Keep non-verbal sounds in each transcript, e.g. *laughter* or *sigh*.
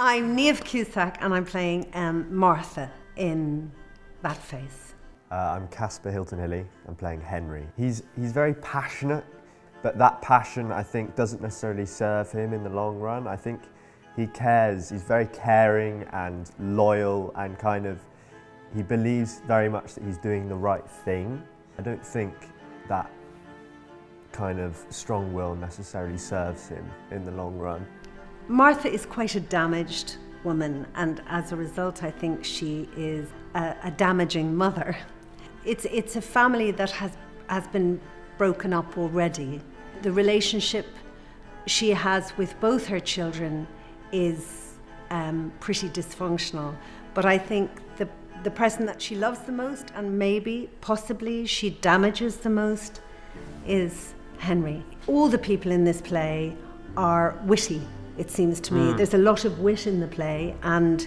I'm Niamh Cusack and I'm playing um, Martha in That Face. Uh, I'm Kasper Hilton-Hille. I'm playing Henry. He's, he's very passionate, but that passion, I think, doesn't necessarily serve him in the long run. I think he cares. He's very caring and loyal and kind of, he believes very much that he's doing the right thing. I don't think that kind of strong will necessarily serves him in the long run. Martha is quite a damaged woman, and as a result, I think she is a, a damaging mother. It's, it's a family that has, has been broken up already. The relationship she has with both her children is um, pretty dysfunctional, but I think the, the person that she loves the most, and maybe, possibly, she damages the most, is Henry. All the people in this play are witty, it seems to me. Mm. There's a lot of wit in the play, and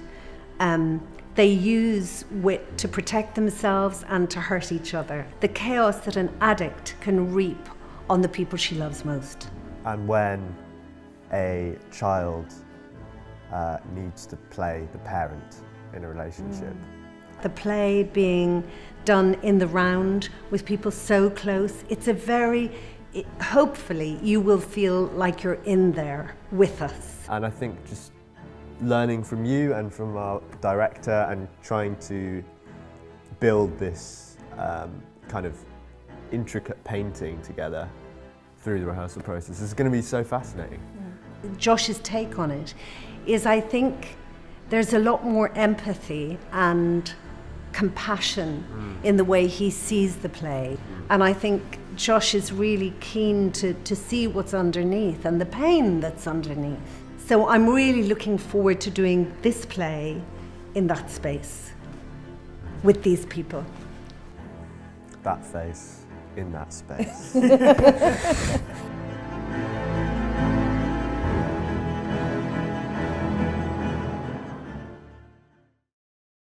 um, they use wit to protect themselves and to hurt each other. The chaos that an addict can reap on the people she loves most. And when a child uh, needs to play the parent in a relationship. Mm. The play being done in the round with people so close, it's a very it, hopefully you will feel like you're in there with us. And I think just learning from you and from our director and trying to build this um, kind of intricate painting together through the rehearsal process is going to be so fascinating. Josh's take on it is I think there's a lot more empathy and compassion mm. in the way he sees the play. Mm. And I think Josh is really keen to, to see what's underneath and the pain that's underneath. So I'm really looking forward to doing this play in that space with these people. That face in that space. *laughs*